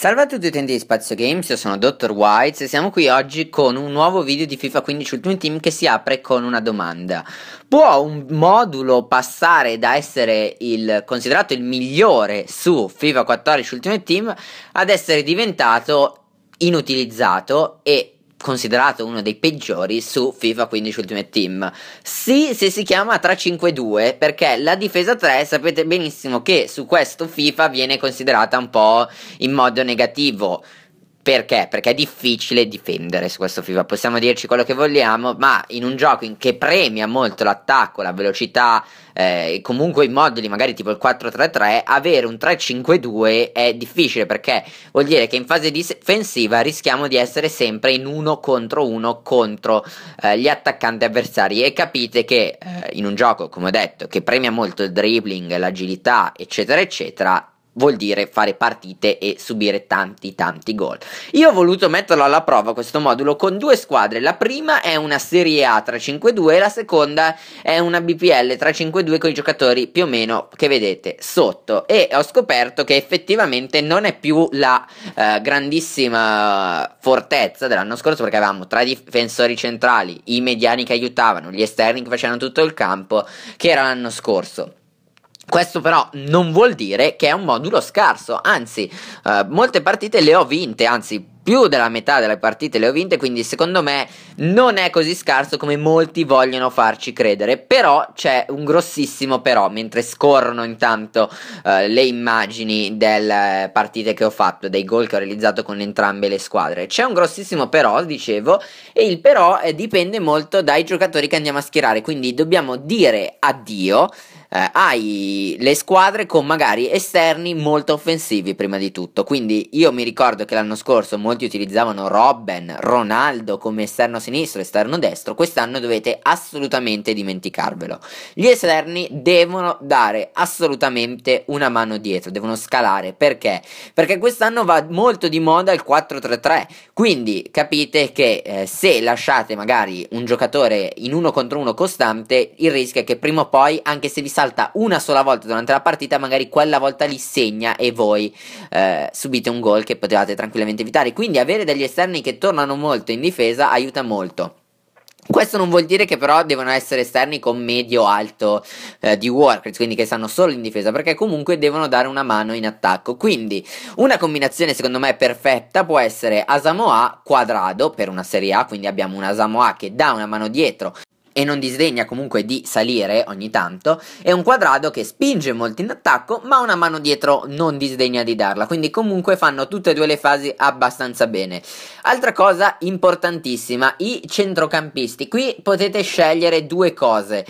Salve a tutti utenti di Spazio Games, io sono Dr. White e siamo qui oggi con un nuovo video di FIFA 15 Ultimate Team che si apre con una domanda. Può un modulo passare da essere il, considerato il migliore su FIFA 14 Ultimate Team ad essere diventato inutilizzato e considerato uno dei peggiori su FIFA 15 Ultimate Team. Sì, se si chiama 3-5-2 perché la difesa 3 sapete benissimo che su questo FIFA viene considerata un po' in modo negativo. Perché? Perché è difficile difendere su questo FIFA, possiamo dirci quello che vogliamo, ma in un gioco in che premia molto l'attacco, la velocità eh, comunque i moduli, magari tipo il 4-3-3, avere un 3-5-2 è difficile perché vuol dire che in fase difensiva rischiamo di essere sempre in uno contro uno contro eh, gli attaccanti avversari e capite che eh, in un gioco, come ho detto, che premia molto il dribbling, l'agilità, eccetera, eccetera, vuol dire fare partite e subire tanti tanti gol. Io ho voluto metterlo alla prova questo modulo con due squadre, la prima è una Serie A 352 e la seconda è una BPL 352 con i giocatori più o meno che vedete sotto e ho scoperto che effettivamente non è più la eh, grandissima fortezza dell'anno scorso perché avevamo tre difensori centrali, i mediani che aiutavano, gli esterni che facevano tutto il campo che era l'anno scorso. Questo però non vuol dire che è un modulo scarso, anzi, eh, molte partite le ho vinte, anzi, più della metà delle partite le ho vinte, quindi secondo me non è così scarso come molti vogliono farci credere. Però c'è un grossissimo però, mentre scorrono intanto eh, le immagini delle partite che ho fatto, dei gol che ho realizzato con entrambe le squadre. C'è un grossissimo però, dicevo, e il però eh, dipende molto dai giocatori che andiamo a schierare, quindi dobbiamo dire addio eh, hai le squadre con magari esterni molto offensivi prima di tutto. Quindi io mi ricordo che l'anno scorso molti utilizzavano Robben, Ronaldo come esterno sinistro, esterno destro. Quest'anno dovete assolutamente dimenticarvelo. Gli esterni devono dare assolutamente una mano dietro, devono scalare. Perché? Perché quest'anno va molto di moda il 4-3-3. Quindi capite che eh, se lasciate magari un giocatore in uno contro uno costante, il rischio è che prima o poi, anche se vi salta una sola volta durante la partita, magari quella volta li segna e voi eh, subite un gol che potevate tranquillamente evitare. Quindi avere degli esterni che tornano molto in difesa aiuta molto. Questo non vuol dire che però devono essere esterni con medio-alto eh, di workers, quindi che stanno solo in difesa, perché comunque devono dare una mano in attacco. Quindi una combinazione secondo me perfetta può essere Asamoah quadrado per una Serie A, quindi abbiamo un Asamoah che dà una mano dietro e non disdegna comunque di salire ogni tanto, è un quadrado che spinge molto in attacco, ma una mano dietro non disdegna di darla, quindi comunque fanno tutte e due le fasi abbastanza bene. Altra cosa importantissima, i centrocampisti, qui potete scegliere due cose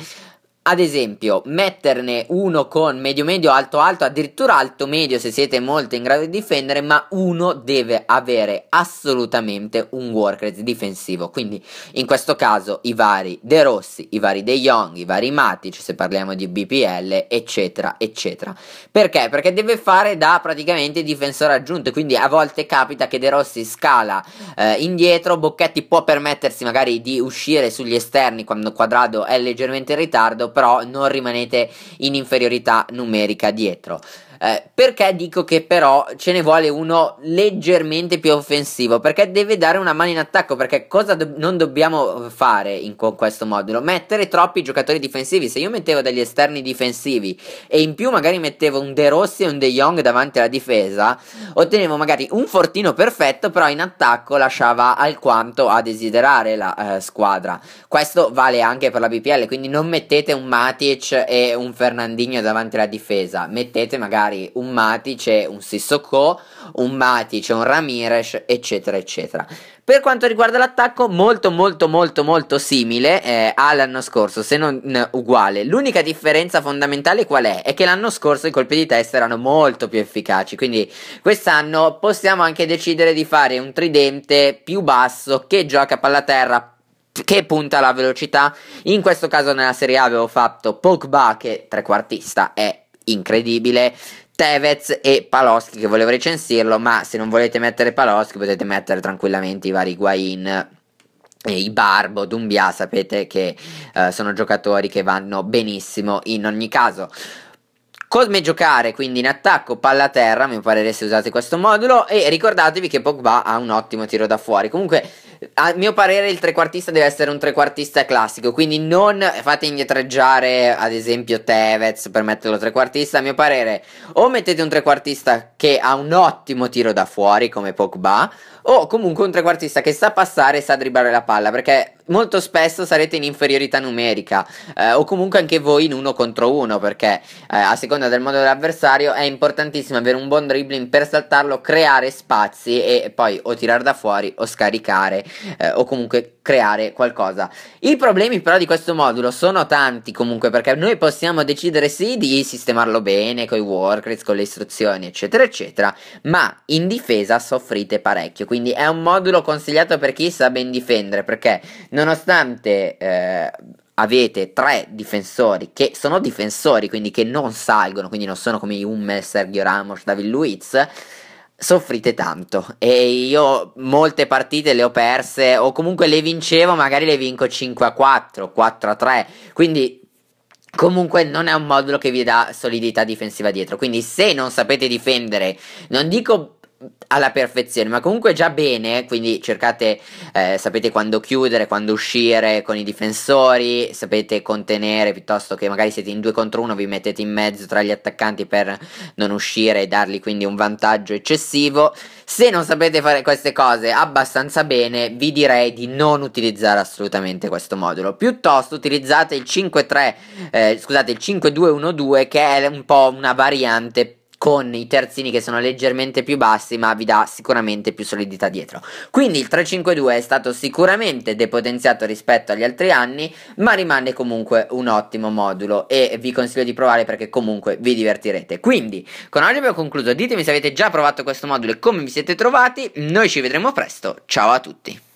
ad esempio, metterne uno con medio medio, alto alto, addirittura alto medio se siete molto in grado di difendere, ma uno deve avere assolutamente un work rate difensivo. Quindi in questo caso i vari De Rossi, i vari De Jong, i vari Matic, se parliamo di BPL, eccetera, eccetera. Perché? Perché deve fare da praticamente difensore aggiunto, quindi a volte capita che De Rossi scala eh, indietro, Bocchetti può permettersi magari di uscire sugli esterni quando Quadrado è leggermente in ritardo però non rimanete in inferiorità numerica dietro. Eh, perché dico che però ce ne vuole uno leggermente più offensivo? Perché deve dare una mano in attacco. Perché cosa do- non dobbiamo fare in, con questo modulo? Mettere troppi giocatori difensivi. Se io mettevo degli esterni difensivi e in più magari mettevo un De Rossi e un De Jong davanti alla difesa, ottenevo magari un fortino perfetto, però in attacco lasciava alquanto a desiderare la eh, squadra. Questo vale anche per la BPL. Quindi non mettete un Matic e un Fernandinho davanti alla difesa. Mettete magari magari un Matic un Sissoko, un Matic un Ramirez, eccetera, eccetera. Per quanto riguarda l'attacco, molto molto molto molto simile eh, all'anno scorso, se non eh, uguale. L'unica differenza fondamentale qual è? È che l'anno scorso i colpi di testa erano molto più efficaci, quindi quest'anno possiamo anche decidere di fare un tridente più basso che gioca palla terra che punta alla velocità. In questo caso nella Serie A avevo fatto Pogba che trequartista è incredibile. Tevez e Paloschi che volevo recensirlo, ma se non volete mettere Paloschi potete mettere tranquillamente i vari Guain i Barbo, Dumbia, sapete che uh, sono giocatori che vanno benissimo in ogni caso. Come giocare quindi in attacco, palla a terra, a mio parere se usate questo modulo e ricordatevi che Pogba ha un ottimo tiro da fuori. Comunque a mio parere il trequartista deve essere un trequartista classico, quindi non fate indietreggiare ad esempio Tevez per metterlo trequartista, a mio parere o mettete un trequartista che ha un ottimo tiro da fuori come Pogba o comunque un trequartista che sa passare e sa dribblare la palla perché molto spesso sarete in inferiorità numerica eh, o comunque anche voi in uno contro uno perché eh, a seconda del modo dell'avversario è importantissimo avere un buon dribbling per saltarlo, creare spazi e poi o tirare da fuori o scaricare eh, o comunque creare qualcosa. I problemi però di questo modulo sono tanti comunque perché noi possiamo decidere sì di sistemarlo bene con i workrate, con le istruzioni eccetera eccetera, ma in difesa soffrite parecchio, quindi è un modulo consigliato per chi sa ben difendere perché nonostante eh, avete tre difensori che sono difensori, quindi che non salgono, quindi non sono come Hummel, Sergio Ramos, David Luiz, soffrite tanto. E io molte partite le ho perse o comunque le vincevo, magari le vinco 5 a 4, 4 a 3, quindi Comunque non è un modulo che vi dà solidità difensiva dietro, quindi se non sapete difendere, non dico alla perfezione, ma comunque già bene, quindi cercate, eh, sapete quando chiudere, quando uscire con i difensori, sapete contenere piuttosto che magari siete in due contro uno, vi mettete in mezzo tra gli attaccanti per non uscire e dargli quindi un vantaggio eccessivo. Se non sapete fare queste cose abbastanza bene, vi direi di non utilizzare assolutamente questo modulo. Piuttosto utilizzate il 5-3, eh, scusate, il 5-2-1-2 che è un po' una variante con i terzini che sono leggermente più bassi ma vi dà sicuramente più solidità dietro. Quindi il 352 è stato sicuramente depotenziato rispetto agli altri anni ma rimane comunque un ottimo modulo e vi consiglio di provare perché comunque vi divertirete. Quindi con oggi abbiamo concluso. Ditemi se avete già provato questo modulo e come vi siete trovati. Noi ci vedremo presto. Ciao a tutti